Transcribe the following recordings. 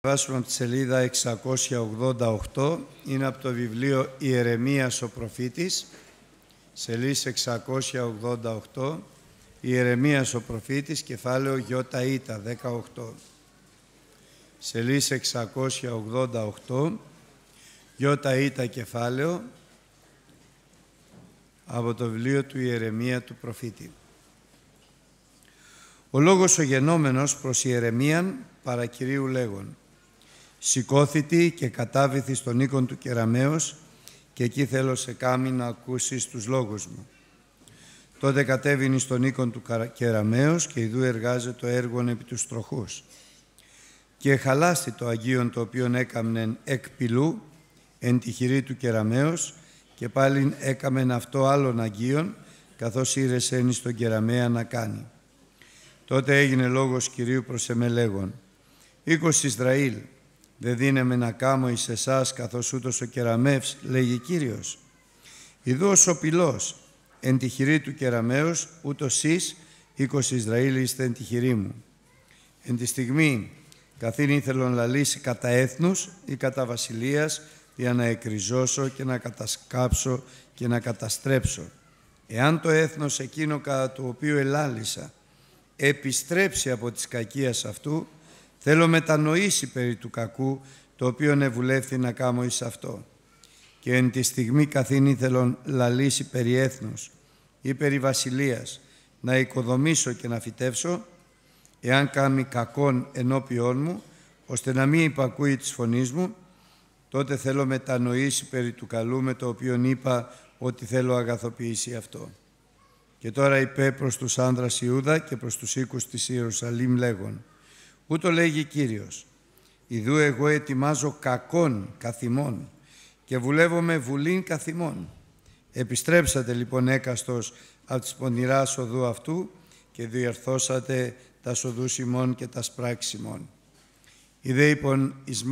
διαβάσουμε από τη σελίδα 688, είναι από το βιβλίο Ιερεμίας ο προφήτης, σελίδα 688, Ιερεμίας ο προφήτης, κεφάλαιο Γιώτα Ήτα, 18. Σελίδα 688, Γιώτα Ήτα κεφάλαιο, από το βιβλίο του Ιερεμία του προφήτη. Ο λόγος ο γενόμενος προς Ιερεμίαν παρακυρίου λέγον «Σηκώθητη και κατάβηθη στον οίκον του κεραμέως και εκεί θέλω σε κάμι να ακούσεις τους λόγους μου». Τότε κατέβηνε στον οίκον του κεραμέως και ειδού εργάζεται το έργον επί τους τροχούς. Και χαλάστη το Αγίον το οποίον έκαμνεν εκ πυλού εν τη χειρή του κεραμέως και πάλιν έκαμεν αυτό άλλον Αγίον καθώς ήρεσεν στον κεραμέα να κάνει. Τότε έγινε λόγος Κυρίου προς εμέ λέγον «Οίκος Ισραήλ, δεν δίνεμε να κάμω εις εσάς καθώς ούτως ο κεραμεύς, λέγει Κύριος. Ιδούς ο σοπηλός, εν τη χειρή του κεραμέως, ούτως εις, οίκος Ισραήλ είστε εν τη χειρή μου. Εν τη στιγμή, καθήν ήθελον λαλήσει κατά έθνους ή κατά βασιλείας, για να εκριζώσω και να κατασκάψω και να καταστρέψω. Εάν το έθνος εκείνο κατά το οποίο ελάλησα επιστρέψει από της κακίας αυτού, θέλω μετανοήσει περί του κακού, το οποίο νεβουλεύθη να κάμω εις αυτό. Και εν τη στιγμή καθήν ήθελον λαλήσει περί έθνους ή περί βασιλείας, να οικοδομήσω και να φυτεύσω, εάν κάνει κακόν ενώπιόν μου, ώστε να μην υπακούει της φωνής μου, τότε θέλω μετανοήσει περί του καλού με το οποίο είπα ότι θέλω αγαθοποιήσει αυτό. Και τώρα είπε προς τους άνδρας Ιούδα και προς τους οίκους της Ιερουσαλήμ λέγον Ούτω λέγει Κύριος; Ιδού εγώ ετοιμάζω κακών καθημών και βουλεύομαι βουλήν καθημών. Επιστρέψατε λοιπόν έκαστος από της πονηράς οδού αυτού και διορθώσατε τα σοδούς ημών και τα σπράξ ημών. Ιδέ λοιπόν εις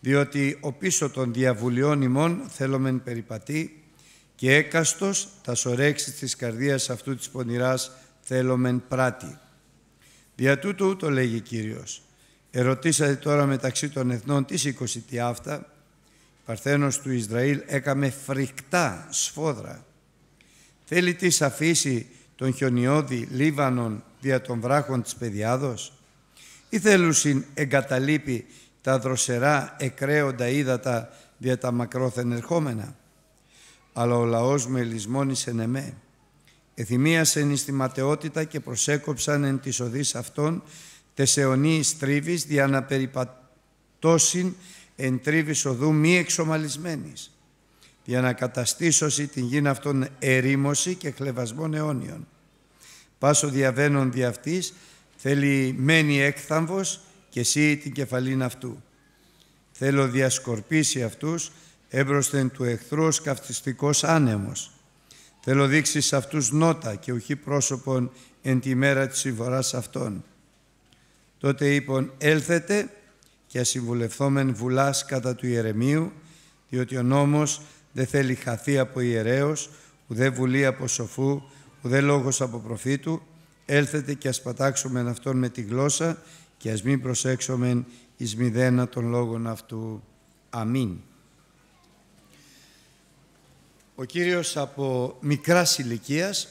διότι ο πίσω των διαβουλιών ημών θέλομεν περιπατεί και έκαστος τα σωρέξεις της καρδίας αυτού της πονηράς θέλομεν πράτη. Δια τούτο ούτω λέγει Κύριος. Ερωτήσατε τώρα μεταξύ των εθνών τι σήκωση τι αυτά. Παρθένος του Ισραήλ έκαμε φρικτά σφόδρα. Θέλει τι αφήσει τον χιονιώδη Λίβανον δια των βράχων της Παιδιάδος ή θέλουσιν εγκαταλείπει τα δροσερά εκραίοντα ύδατα δια τα μακρόθεν ερχόμενα; Αλλά ο λαός μου ελισμόνησε εμέ. Εθυμίασεν εις τη ματαιότητα και προσέκοψαν εν της οδής αυτών τεσαιωνίης τρίβης δια να περιπατώσιν εν τρίβης οδού μη εξομαλισμένης για να καταστήσωση την γην αυτών ερήμωση και χλεβασμών αιώνιων. Πάσο διαβαίνον δι' αυτής θέλει μένει έκθαμβος και εσύ την κεφαλήν αυτού. Θέλω διασκορπίσει αυτούς έμπροσθεν του εχθρού ως καυτιστικός άνεμος. Θέλω δείξεις σε αυτούς νότα και ουχή πρόσωπον εν τη μέρα της συμφοράς αυτών. Τότε είπον έλθετε και ασυμβουλευθόμεν βουλάς κατά του ιερεμίου, διότι ο νόμος δεν θέλει χαθεί από ιερέως, ουδέ βουλή από σοφού, ουδέ λόγος από προφήτου, έλθετε και ας πατάξουμε αυτόν με τη γλώσσα και ας μην προσέξομεν εις μηδένα των λόγων αυτού. Αμήν. Ο Κύριος από μικράς ηλικίας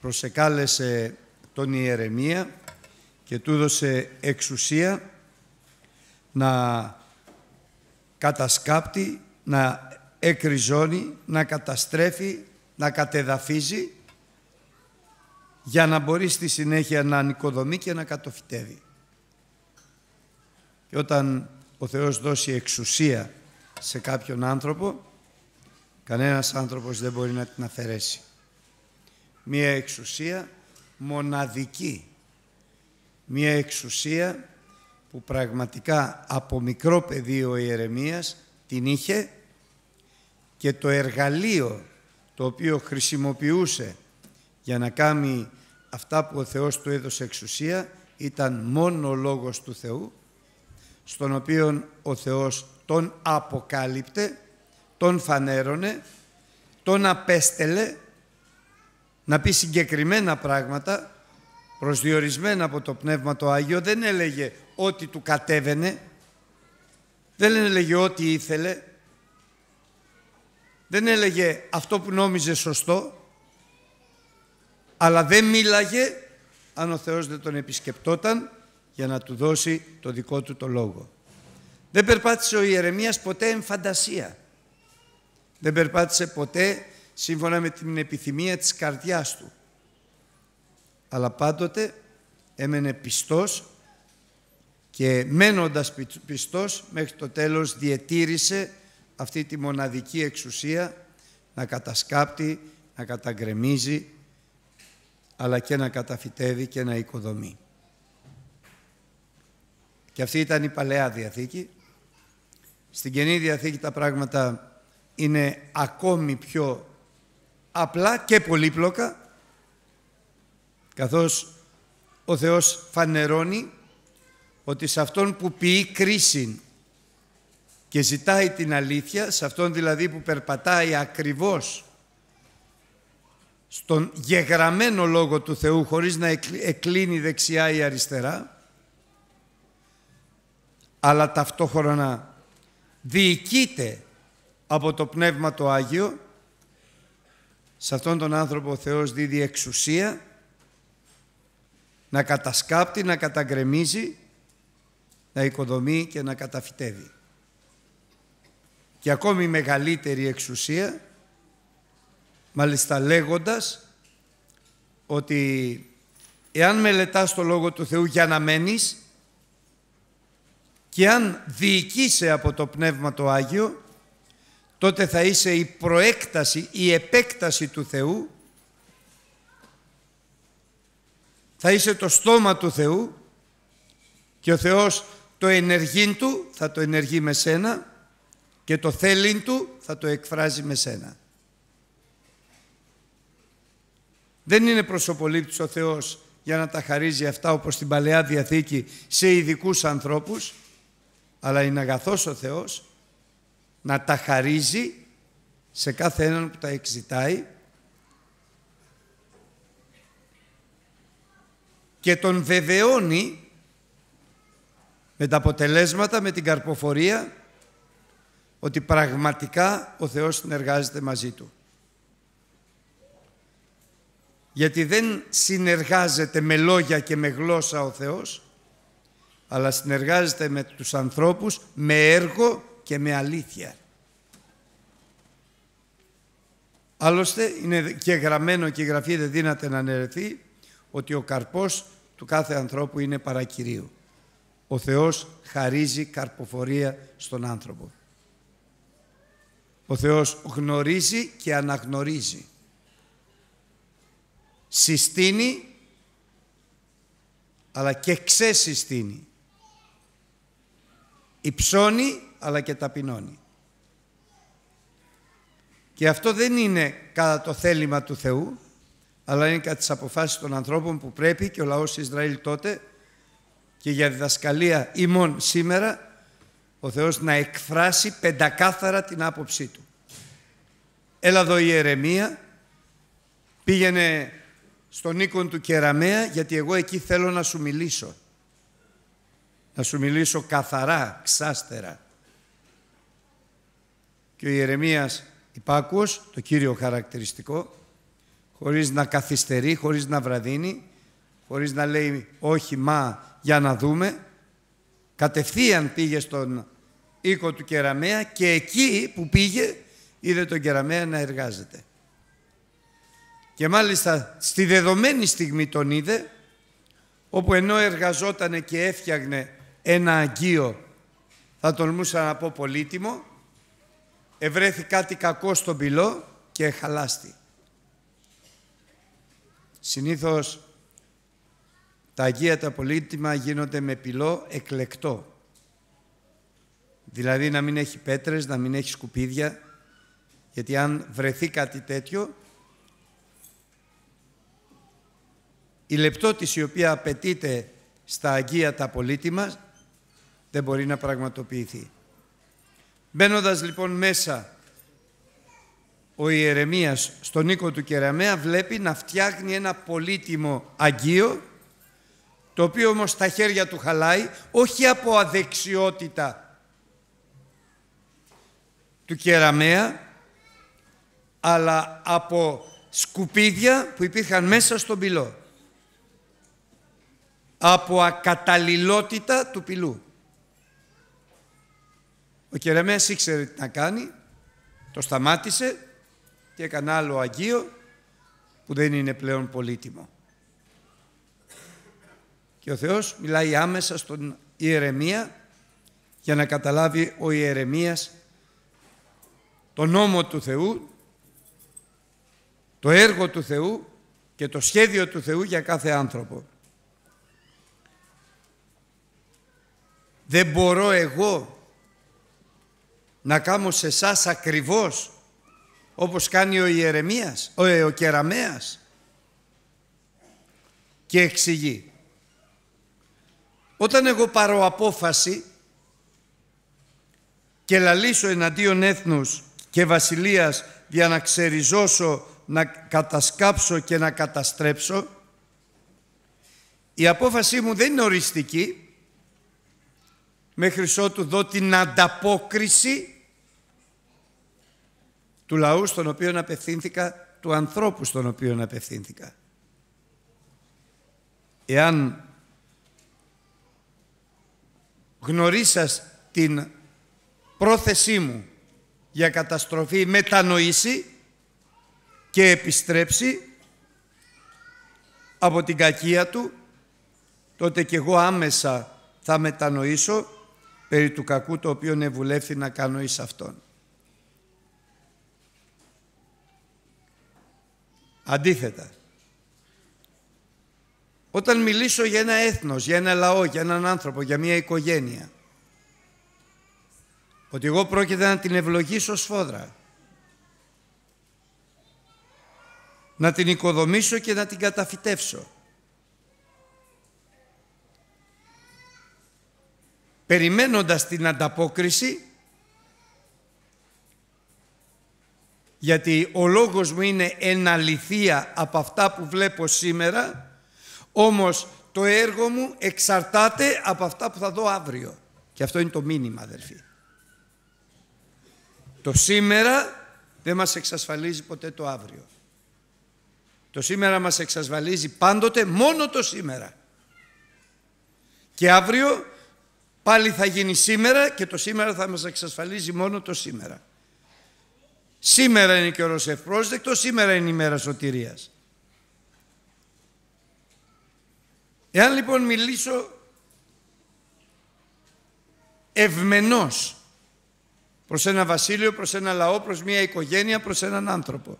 προσεκάλεσε τον Ιερεμία και του έδωσε εξουσία να κατασκάπτει, να εκριζώνει, να καταστρέφει, να κατεδαφίζει για να μπορεί στη συνέχεια να ανοικοδομεί και να κατοφυτεύει. Και όταν ο Θεός δώσει εξουσία σε κάποιον άνθρωπο, κανένας άνθρωπος δεν μπορεί να την αφαιρέσει. Μία εξουσία μοναδική. Μία εξουσία που πραγματικά από μικρό παιδί ο Ιερεμίας την είχε και το εργαλείο το οποίο χρησιμοποιούσε για να κάνει αυτά που ο Θεός του έδωσε εξουσία ήταν μόνο ο Λόγος του Θεού στον οποίο ο Θεός τον αποκάλυπτε, τον φανέρωνε, τον απέστελε να πει συγκεκριμένα πράγματα προσδιορισμένα από το Πνεύμα το Άγιο δεν έλεγε ό,τι του κατέβαινε, δεν έλεγε ό,τι ήθελε, δεν έλεγε αυτό που νόμιζε σωστό, αλλά δεν μίλαγε αν ο Θεός δεν τον επισκεπτόταν για να του δώσει το δικό του το λόγο. Δεν περπάτησε ο Ιερεμίας ποτέ εν φαντασία. Δεν περπάτησε ποτέ σύμφωνα με την επιθυμία της καρδιάς του. Αλλά πάντοτε έμενε πιστός και μένοντας πιστός μέχρι το τέλος διετήρησε αυτή τη μοναδική εξουσία να κατασκάπτει, να καταγκρεμίζει αλλά και να καταφυτεύει και να οικοδομεί. Και αυτή ήταν η Παλαιά Διαθήκη. Στην Καινή Διαθήκη τα πράγματα είναι ακόμη πιο απλά και πολύπλοκα καθώς ο Θεός φανερώνει ότι σε αυτόν που ποιεί κρίση και ζητάει την αλήθεια, σε αυτόν δηλαδή που περπατάει ακριβώς στον γεγραμμένο λόγο του Θεού χωρίς να εκλίνει δεξιά ή αριστερά αλλά ταυτόχρονα διοικείται από το Πνεύμα το Άγιο σε αυτόν τον άνθρωπο ο Θεός δίδει εξουσία να κατασκάπτει, να καταγκρεμίζει, να οικοδομεί και να καταφυτεύει. Και ακόμη μεγαλύτερη εξουσία μάλιστα λέγοντας ότι εάν μελετάς το Λόγο του Θεού για να μένεις και αν διοικείσαι από το Πνεύμα το Άγιο, τότε θα είσαι η προέκταση, η επέκταση του Θεού, θα είσαι το στόμα του Θεού και ο Θεός το ενεργήν του θα το ενεργεί με σένα και το θέλην του θα το εκφράζει με σένα. Δεν είναι προσωπολήπτης ο Θεός για να τα χαρίζει αυτά όπως στην Παλαιά Διαθήκη σε ειδικούς ανθρώπους, αλλά είναι αγαθός ο Θεός να τα χαρίζει σε κάθε έναν που τα εξητάει. Και τον βεβαιώνει με τα αποτελέσματα, με την καρποφορία, ότι πραγματικά ο Θεός συνεργάζεται μαζί του. Γιατί δεν συνεργάζεται με λόγια και με γλώσσα ο Θεός, αλλά συνεργάζεται με τους ανθρώπους με έργο και με αλήθεια. Άλλωστε είναι και γραμμένο και η Γραφή δεν δύναται να αναιρεθεί ότι ο καρπός του κάθε ανθρώπου είναι παρακυρίου. Ο Θεός χαρίζει καρποφορία στον άνθρωπο. Ο Θεός γνωρίζει και αναγνωρίζει συστήνει αλλά και ξεσυστήνει. Υψώνει αλλά και ταπεινώνει. Και αυτό δεν είναι κατά το θέλημα του Θεού, αλλά είναι κατά τις αποφάσεις των ανθρώπων που πρέπει και ο λαός Ισραήλ τότε και για διδασκαλία ημών σήμερα ο Θεός να εκφράσει πεντακάθαρα την άποψή Του. Έλα εδώ η Ερεμία, πήγαινε στον οίκον του Κεραμέα γιατί εγώ εκεί θέλω να σου μιλήσω. Να σου μιλήσω καθαρά, ξάστερα. Και ο Ιερεμίας υπάκουος, το κύριο χαρακτηριστικό, χωρίς να καθυστερεί, χωρίς να βραδύνει, χωρίς να λέει όχι μα για να δούμε, κατευθείαν πήγε στον οίκο του Κεραμέα και εκεί που πήγε είδε τον Κεραμέα να εργάζεται. Και μάλιστα στη δεδομένη στιγμή τον είδε, όπου ενώ εργαζόταν και έφτιαγνε ένα αγγείο, θα τολμούσα να πω πολύτιμο, ευρέθη κάτι κακό στον πυλό και χαλάστη. Συνήθως τα αγία τα πολύτιμα γίνονται με πυλό εκλεκτό. Δηλαδή να μην έχει πέτρες, να μην έχει σκουπίδια, γιατί αν βρεθεί κάτι τέτοιο η λεπτότηση η οποία απαιτείται στα Αγία τα πολύτιμα δεν μπορεί να πραγματοποιηθεί. Μπαίνοντας λοιπόν μέσα ο Ιερεμίας στον οίκο του Κεραμέα βλέπει να φτιάχνει ένα πολύτιμο Αγίο το οποίο όμως τα χέρια του χαλάει, όχι από αδεξιότητα του κεραμέα, αλλά από σκουπίδια που υπήρχαν μέσα στον πυλό. Από ακαταλληλότητα του πυλού. Ο κεραμέας ήξερε τι να κάνει, το σταμάτησε και έκανε άλλο αγίο που δεν είναι πλέον πολύτιμο. Και ο Θεός μιλάει άμεσα στον Ιερεμία για να καταλάβει ο Ιερεμίας το νόμο του Θεού, το έργο του Θεού και το σχέδιο του Θεού για κάθε άνθρωπο. Δεν μπορώ εγώ να κάνω σε εσάς ακριβώς όπως κάνει ο Ιερεμίας, ο, ε, ο Κεραμέας και εξηγεί. Όταν εγώ πάρω απόφαση και λαλήσω εναντίον έθνους και βασιλείας για να ξεριζώσω, να κατασκάψω και να καταστρέψω, η απόφασή μου δεν είναι οριστική, μέχρι ότου δω την ανταπόκριση του λαού στον οποίο απευθύνθηκα, του ανθρώπου στον οποίο απευθύνθηκα. Εάν γνωρίσας την πρόθεσή μου για καταστροφή μετανοήσει και επιστρέψει από την κακία του, τότε και εγώ άμεσα θα μετανοήσω περί του κακού το οποίο ευουλεύθη να κάνω εις αυτόν. Αντίθετα, όταν μιλήσω για ένα έθνος, για ένα λαό, για έναν άνθρωπο, για μια οικογένεια, ότι εγώ πρόκειται να την ευλογήσω σφόδρα, να την οικοδομήσω και να την καταφυτεύσω. Περιμένοντας την ανταπόκριση γιατί ο λόγος μου είναι εναληθεία από αυτά που βλέπω σήμερα, όμως το έργο μου εξαρτάται από αυτά που θα δω αύριο. Και αυτό είναι το μήνυμα αδερφοί. Το σήμερα δεν μας εξασφαλίζει ποτέ το αύριο. Το σήμερα μας εξασφαλίζει πάντοτε μόνο το σήμερα. Και αύριο πάλι θα γίνει σήμερα και το σήμερα θα μας εξασφαλίζει μόνο το σήμερα. Σήμερα είναι καιρός ευπρόσδεκτος, σήμερα είναι η μέρα σωτηρίας. Εάν λοιπόν μιλήσω ευμενός προς ένα βασίλειο, προς ένα λαό, προς μια οικογένεια, προς έναν άνθρωπο.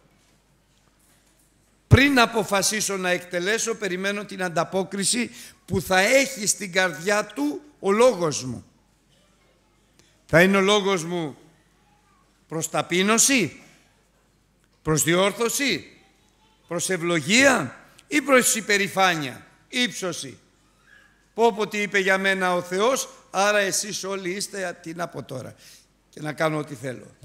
Πριν αποφασίσω να εκτελέσω, περιμένω την ανταπόκριση που θα έχει στην καρδιά του ο λόγος μου. Θα είναι ο λόγος μου προς ταπείνωση, προς διόρθωση, προς ευλογία ή προς υπερηφάνεια, ύψωση. Πω πω τι είπε για μένα ο Θεός, άρα εσείς όλοι είστε τι να πω τώρα και να κάνω ό,τι θέλω.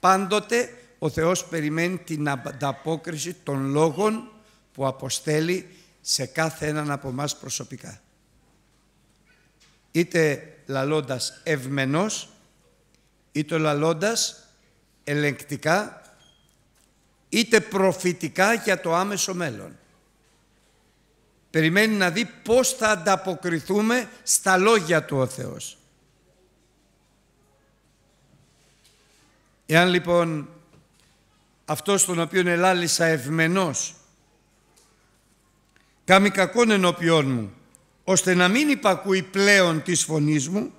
Πάντοτε ο Θεός περιμένει την ανταπόκριση των λόγων που αποστέλει σε κάθε έναν από μας προσωπικά. Είτε λαλώντας ευμενός, είτε λαλώντας ελεγκτικά, είτε προφητικά για το άμεσο μέλλον. Περιμένει να δει πώς θα ανταποκριθούμε στα λόγια του ο Θεός. Εάν λοιπόν αυτός τον οποίον ελάλησα ευμενός κάμει κακόν ενώπιόν μου ώστε να μην υπακούει πλέον της φωνής μου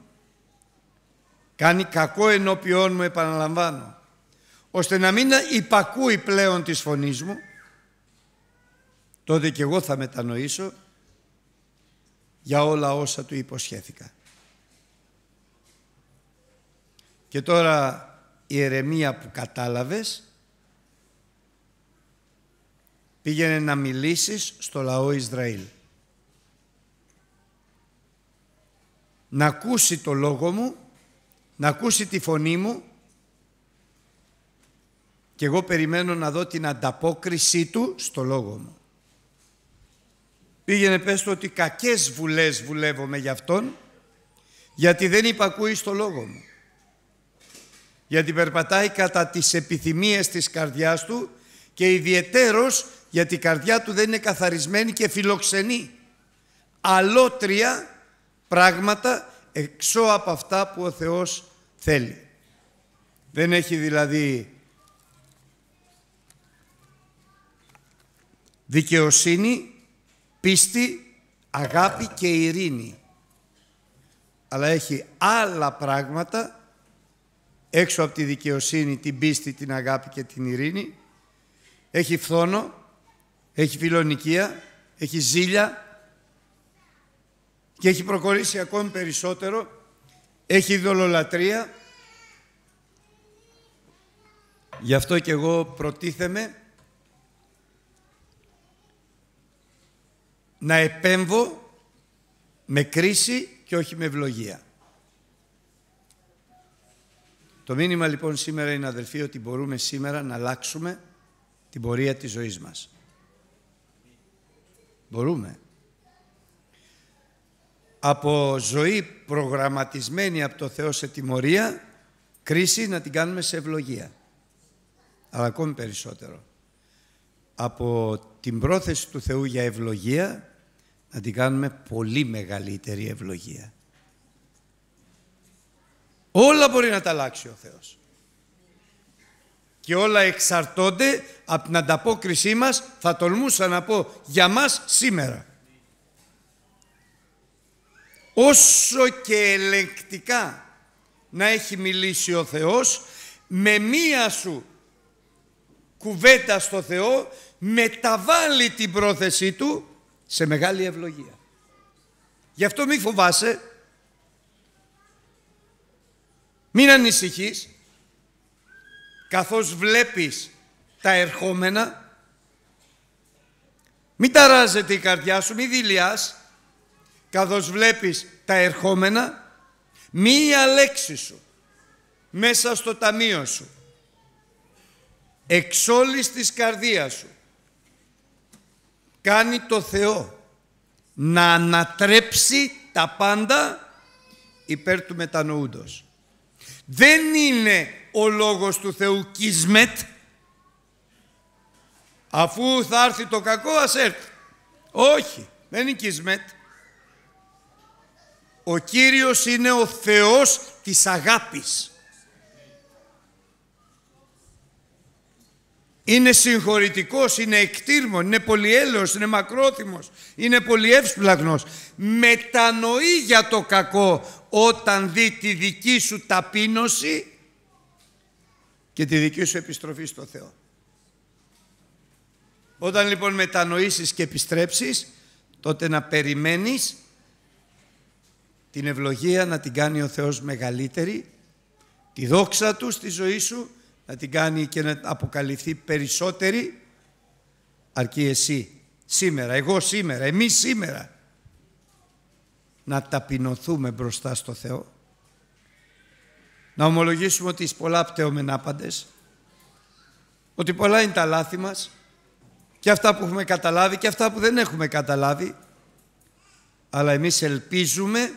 κάνει κακό ενώπιόν μου επαναλαμβάνω ώστε να μην υπακούει πλέον της φωνής μου τότε και εγώ θα μετανοήσω για όλα όσα του υποσχέθηκα. Και τώρα η ερεμία που κατάλαβες πήγαινε να μιλήσεις στο λαό Ισραήλ. Να ακούσει το λόγο μου, να ακούσει τη φωνή μου και εγώ περιμένω να δω την ανταπόκρισή του στο λόγο μου. Πήγαινε πες του ότι κακές βουλές βουλεύομαι για Αυτόν, γιατί δεν υπακούει στο λόγο μου. Γιατί περπατάει κατά τις επιθυμίες της καρδιάς του και ιδιαιτέρως γιατί η καρδιά του δεν είναι καθαρισμένη και φιλοξενή. Αλότρια πράγματα εξώ από αυτά που ο Θεός θέλει. Δεν έχει δηλαδή δικαιοσύνη, πίστη, αγάπη και ειρήνη. Αλλά έχει άλλα πράγματα έξω από τη δικαιοσύνη, την πίστη, την αγάπη και την ειρήνη. Έχει φθόνο, έχει φιλονικία, έχει ζήλια και έχει προχωρήσει ακόμη περισσότερο. Έχει ειδωλολατρία. Γι' αυτό και εγώ προτίθεμαι να επέμβω με κρίση και όχι με ευλογία. Το μήνυμα λοιπόν σήμερα είναι αδελφοί ότι μπορούμε σήμερα να αλλάξουμε την πορεία της ζωής μας. Μπορούμε. Από ζωή προγραμματισμένη από το Θεό σε τιμωρία, κρίση να την κάνουμε σε ευλογία. Αλλά ακόμη περισσότερο. Από την πρόθεση του Θεού για ευλογία, να την κάνουμε πολύ μεγαλύτερη ευλογία. Όλα μπορεί να τα αλλάξει ο Θεός. Και όλα εξαρτώνται από την ανταπόκρισή μας, θα τολμούσα να πω, για μας σήμερα. Όσο και ελεγκτικά να έχει μιλήσει ο Θεός, με μία σου κουβέντα στο Θεό, μεταβάλλει την πρόθεσή Του σε μεγάλη ευλογία. Γι' αυτό μη φοβάσαι, μην ανησυχείς, καθώς βλέπεις τα ερχόμενα, μην ταράζεται η καρδιά σου, μη δηλιάς, καθώς βλέπεις τα ερχόμενα, μία λέξη σου μέσα στο ταμείο σου, εξ όλης της καρδίας σου, κάνει το Θεό να ανατρέψει τα πάντα υπέρ του μετανοούντος. Δεν είναι ο λόγος του Θεού κισμέτ, αφού θα έρθει το κακό ας έρθει. Όχι, δεν είναι κισμέτ. Ο Κύριος είναι ο Θεός της αγάπης. είναι συγχωρητικός, είναι εκτήρμον, είναι πολυέλεος, είναι μακρόθυμος, είναι πολυεύσπλαγνος. Μετανοεί για το κακό όταν δει τη δική σου ταπείνωση και τη δική σου επιστροφή στο Θεό. Όταν λοιπόν μετανοήσεις και επιστρέψεις, τότε να περιμένεις την ευλογία να την κάνει ο Θεός μεγαλύτερη, τη δόξα Του στη ζωή σου να την κάνει και να αποκαλυφθεί περισσότερη, αρκεί εσύ σήμερα, εγώ σήμερα, εμείς σήμερα, να ταπεινωθούμε μπροστά στο Θεό, να ομολογήσουμε ότι εις πολλά πτέωμεν άπαντες, ότι πολλά είναι τα λάθη μας και αυτά που έχουμε καταλάβει και αυτά που δεν έχουμε καταλάβει, αλλά εμείς ελπίζουμε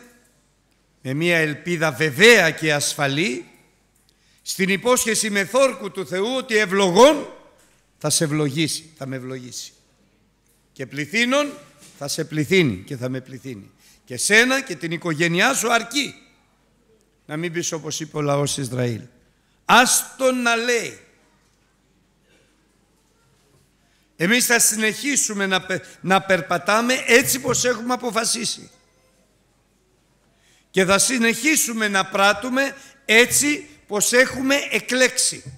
με μια ελπίδα βεβαία και ασφαλή στην υπόσχεση με θόρκου του Θεού ότι ευλογών θα σε ευλογήσει, θα με ευλογήσει. Και πληθύνων θα σε πληθύνει και θα με πληθύνει. Και σένα και την οικογένειά σου αρκεί. Να μην πεις όπως είπε ο λαός Ισραήλ. Άστο να λέει. Εμείς θα συνεχίσουμε να, να περπατάμε έτσι πως έχουμε αποφασίσει. Και θα συνεχίσουμε να πράττουμε έτσι πως έχουμε εκλέξει.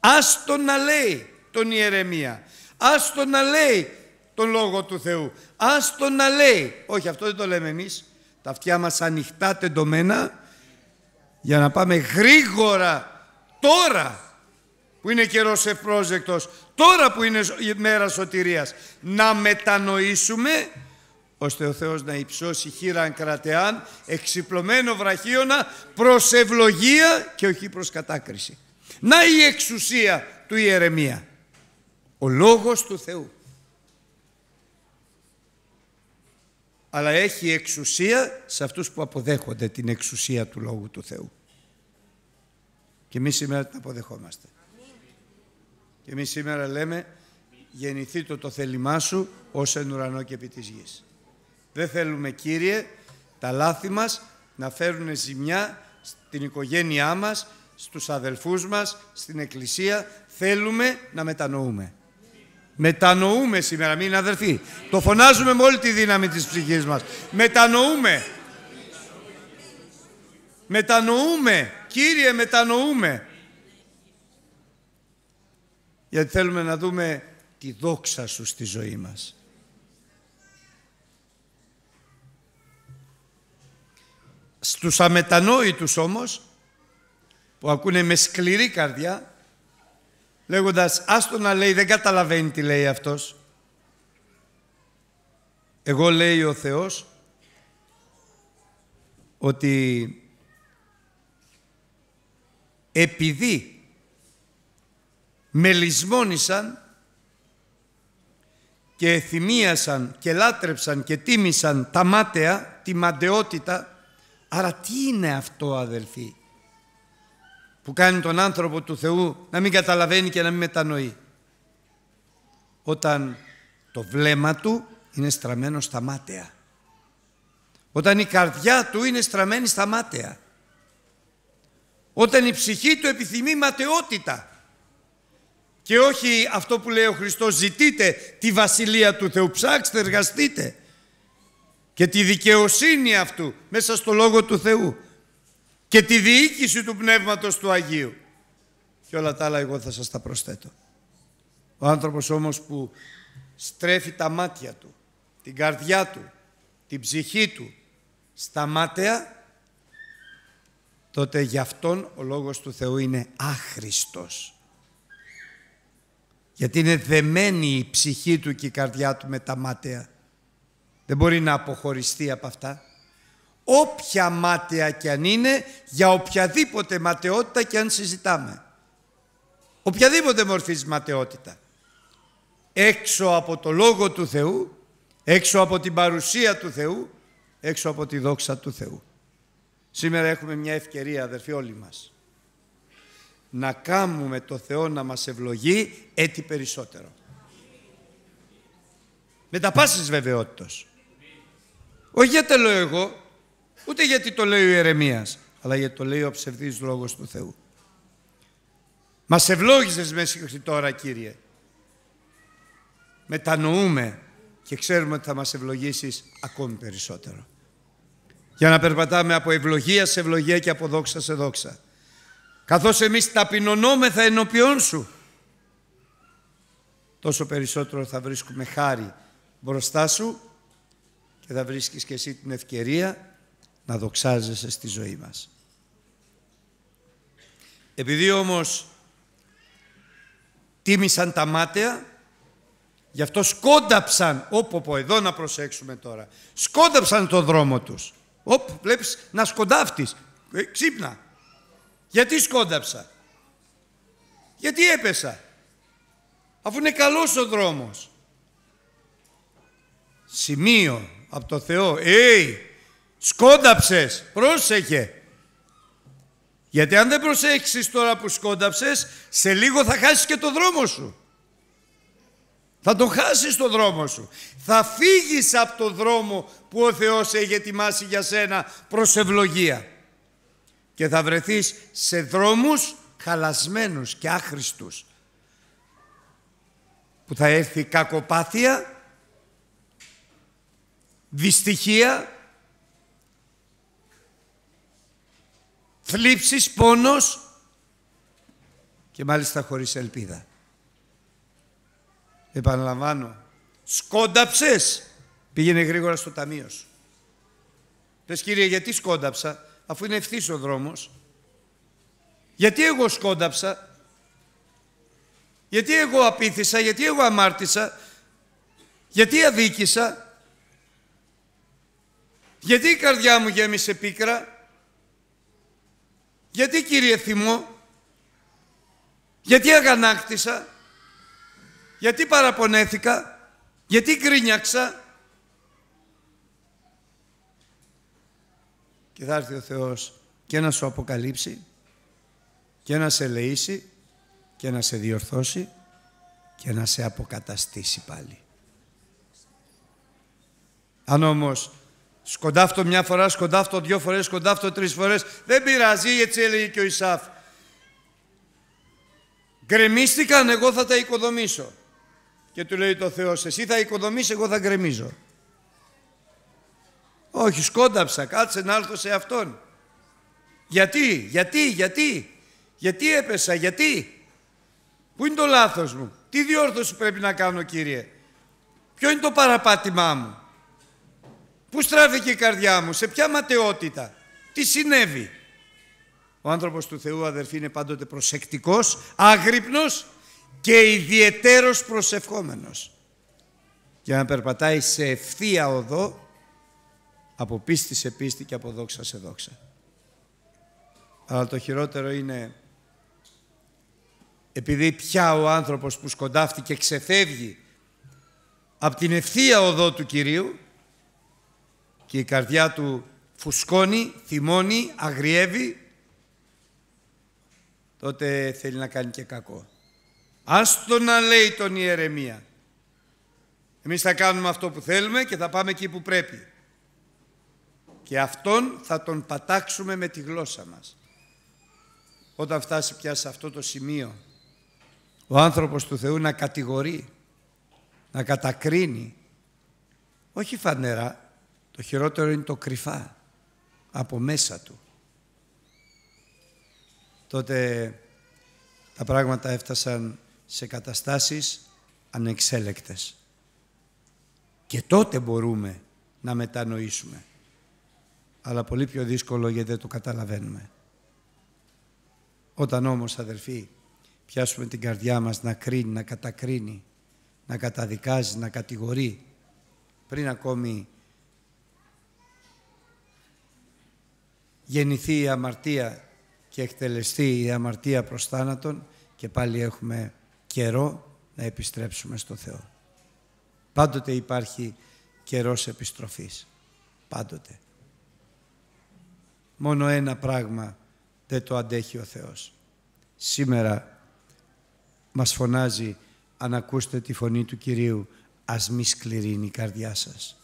Άστο να λέει τον Ιερεμία. Άστο να λέει τον Λόγο του Θεού. Άστο να λέει. Όχι, αυτό δεν το λέμε εμείς. Τα αυτιά μας ανοιχτά τεντωμένα για να πάμε γρήγορα τώρα που είναι καιρός ευπρόζεκτος, τώρα που είναι η μέρα σωτηρίας, να μετανοήσουμε ώστε ο Θεός να υψώσει χείραν κρατεάν, εξυπλωμένο βραχίωνα προς ευλογία και όχι προς κατάκριση. Να η εξουσία του Ιερεμία. Ο Λόγος του Θεού. αλλά έχει εξουσία σε αυτούς που αποδέχονται την εξουσία του Λόγου του Θεού. Και εμείς σήμερα την αποδεχόμαστε. Και εμείς σήμερα λέμε γεννηθεί το το θέλημά σου ως εν ουρανό και επί της γης. Δεν θέλουμε Κύριε τα λάθη μας να φέρουν ζημιά στην οικογένειά μας, στους αδελφούς μας, στην Εκκλησία. Θέλουμε να μετανοούμε. Μετανοούμε σήμερα, μην αδερφοί. Το φωνάζουμε με όλη τη δύναμη της ψυχής μας. Μετανοούμε. Μετανοούμε. Κύριε, μετανοούμε. Γιατί θέλουμε να δούμε τη δόξα Σου στη ζωή μας. Στους αμετανόητους όμως, που ακούνε με σκληρή καρδιά, λέγοντας άστο να λέει δεν καταλαβαίνει τι λέει αυτός. Εγώ λέει ο Θεός ότι επειδή με και εθυμίασαν και λάτρεψαν και τίμησαν τα μάταια, τη μαντεότητα. Άρα τι είναι αυτό αδελφοί που κάνει τον άνθρωπο του Θεού να μην καταλαβαίνει και να μην μετανοεί; Όταν το βλέμμα του είναι στραμμένο στα μάταια. Όταν η καρδιά του είναι στραμμένη στα μάταια. Όταν η ψυχή του επιθυμεί ματαιότητα και όχι αυτό που λέει ο Χριστός ζητείτε τη Βασιλεία του Θεού ψάξτε εργαστείτε και τη δικαιοσύνη αυτού μέσα στο Λόγο του Θεού. Και τη διοίκηση του Πνεύματος του Αγίου. Και όλα τα άλλα εγώ θα σας τα προσθέτω. Ο άνθρωπος όμως που στρέφει τα μάτια του την καρδιά του την ψυχή του στα μάταια τότε γι' αυτόν ο Λόγος του Θεού είναι άχρηστος. Γιατί είναι δεμένη η ψυχή του και η καρδιά του με τα μάταια. Δεν μπορεί να αποχωριστεί από αυτά. Όποια μάταια κι αν είναι, για οποιαδήποτε ματαιότητα κι αν συζητάμε. Οποιαδήποτε μορφής ματαιότητα. Έξω από το Λόγο του Θεού, έξω από την παρουσία του Θεού, έξω από τη δόξα του Θεού. Σήμερα έχουμε μια ευκαιρία αδερφοί όλοι μας να κάνουμε το Θεό να μας ευλογεί έτσι περισσότερο. Με τα πάσης βεβαιότητος. Όχι γιατί το λέω εγώ, ούτε γιατί το λέει ο Ιερεμίας, αλλά γιατί το λέει ο ψευδής λόγος του Θεού. Μας ευλόγησες μέχρι τώρα, Κύριε. Μετανοούμε και ξέρουμε ότι θα μας ευλογήσεις ακόμη περισσότερο. Για να περπατάμε από ευλογία σε ευλογία και από δόξα σε δόξα καθώς εμείς ταπεινωνόμεθα ενώπιόν Σου, τόσο περισσότερο θα βρίσκουμε χάρη μπροστά Σου και θα βρίσκεις και εσύ την ευκαιρία να δοξάζεσαι στη ζωή μας. Επειδή όμως τίμησαν τα μάταια, γι' αυτό σκόνταψαν, όπου εδώ να προσέξουμε τώρα, σκόνταψαν το δρόμο τους. Οπ, βλέπεις να σκοντάφτεις, ε, ξύπνα, γιατί σκόνταψα; Γιατί έπεσα; Αφού είναι καλός ο δρόμος. Σημείο από το Θεό. Ει, σκόνταψες. Πρόσεχε. Γιατί αν δεν προσέξεις τώρα που σκόνταψες, σε λίγο θα χάσεις και το δρόμο σου. Θα τον χάσεις το δρόμο σου. Θα φύγεις από το δρόμο που ο Θεός έχει ετοιμάσει για σένα προς ευλογία και θα βρεθείς σε δρόμους χαλασμένους και άχρηστους που θα έρθει κακοπάθεια, δυστυχία, θλίψης, πόνος και μάλιστα χωρίς ελπίδα. Επαναλαμβάνω, σκόνταψες, πήγαινε γρήγορα στο ταμείο σου. Πες Κύριε γιατί σκόνταψα, αφού είναι ευθύς ο δρόμος. Γιατί εγώ σκόνταψα, γιατί εγώ απήθησα, γιατί εγώ αμάρτησα, γιατί αδίκησα, γιατί η καρδιά μου γέμισε πίκρα, γιατί Κύριε θυμώ, γιατί αγανάκτησα, γιατί παραπονέθηκα, γιατί γκρίνιαξα, και θα έρθει ο Θεός και να σου αποκαλύψει και να σε ελεήσει και να σε διορθώσει και να σε αποκαταστήσει πάλι. Αν όμως σκοντάφτω μια φορά, σκοντάφτω δυο φορές, σκοντάφτω τρεις φορές, δεν πειράζει, έτσι έλεγε και ο Ισάφ. Γκρεμίστηκαν, εγώ θα τα οικοδομήσω. Και του λέει το Θεός, εσύ θα οικοδομείς, εγώ θα γκρεμίζω. Όχι, σκόνταψα, κάτσε να έρθω σε Αυτόν. Γιατί, γιατί, γιατί, γιατί έπεσα, γιατί. Πού είναι το λάθος μου, τι διόρθωση πρέπει να κάνω Κύριε. Ποιο είναι το παραπάτημά μου. Πού στράφηκε η καρδιά μου, σε ποια ματαιότητα, τι συνέβη. Ο άνθρωπος του Θεού αδερφοί είναι πάντοτε προσεκτικός, άγρυπνος και ιδιαιτέρως προσευχόμενος. Για να περπατάει σε ευθεία οδό από πίστη σε πίστη και από δόξα σε δόξα. Αλλά το χειρότερο είναι επειδή πια ο άνθρωπος που σκοντάφτηκε ξεφεύγει από την ευθεία οδό του Κυρίου και η καρδιά του φουσκώνει, θυμώνει, αγριεύει τότε θέλει να κάνει και κακό. Άστο να λέει τον Ιερεμία. Εμείς θα κάνουμε αυτό που θέλουμε και θα πάμε εκεί που πρέπει. Και αυτόν θα τον πατάξουμε με τη γλώσσα μας. Όταν φτάσει πια σε αυτό το σημείο, ο άνθρωπος του Θεού να κατηγορεί, να κατακρίνει, όχι φανερά, το χειρότερο είναι το κρυφά, από μέσα του. Τότε τα πράγματα έφτασαν σε καταστάσεις ανεξέλεκτες. Και τότε μπορούμε να μετανοήσουμε αλλά πολύ πιο δύσκολο γιατί δεν το καταλαβαίνουμε. Όταν όμως, αδερφοί, πιάσουμε την καρδιά μας να κρίνει, να κατακρίνει, να καταδικάζει, να κατηγορεί, πριν ακόμη γεννηθεί η αμαρτία και εκτελεστεί η αμαρτία προς θάνατον και πάλι έχουμε καιρό να επιστρέψουμε στο Θεό. Πάντοτε υπάρχει καιρός επιστροφής. Πάντοτε. Μόνο ένα πράγμα δεν το αντέχει ο Θεός. Σήμερα μας φωνάζει αν ακούστε τη φωνή του Κυρίου ας μη σκληρύνει η καρδιά σας.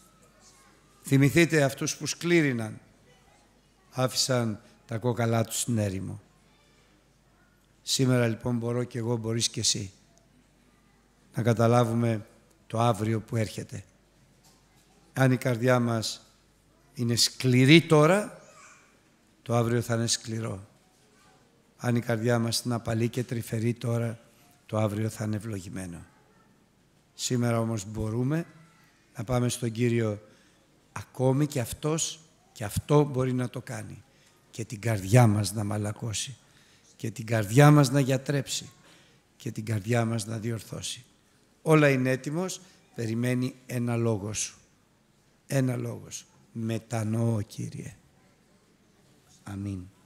Θυμηθείτε αυτούς που σκλήριναν, άφησαν τα κόκαλά τους στην έρημο. Σήμερα λοιπόν μπορώ και εγώ, μπορείς και εσύ, να καταλάβουμε το αύριο που έρχεται. Αν η καρδιά μας είναι σκληρή τώρα, το αύριο θα είναι σκληρό. Αν η καρδιά μας είναι απαλή και τρυφερή τώρα, το αύριο θα είναι ευλογημένο. Σήμερα όμως μπορούμε να πάμε στον Κύριο ακόμη και Αυτός και αυτό μπορεί να το κάνει και την καρδιά μας να μαλακώσει και την καρδιά μας να γιατρέψει και την καρδιά μας να διορθώσει. Όλα είναι έτοιμος, περιμένει ένα λόγο σου. Ένα λόγο σου. Μετανοώ, Κύριε. Amén.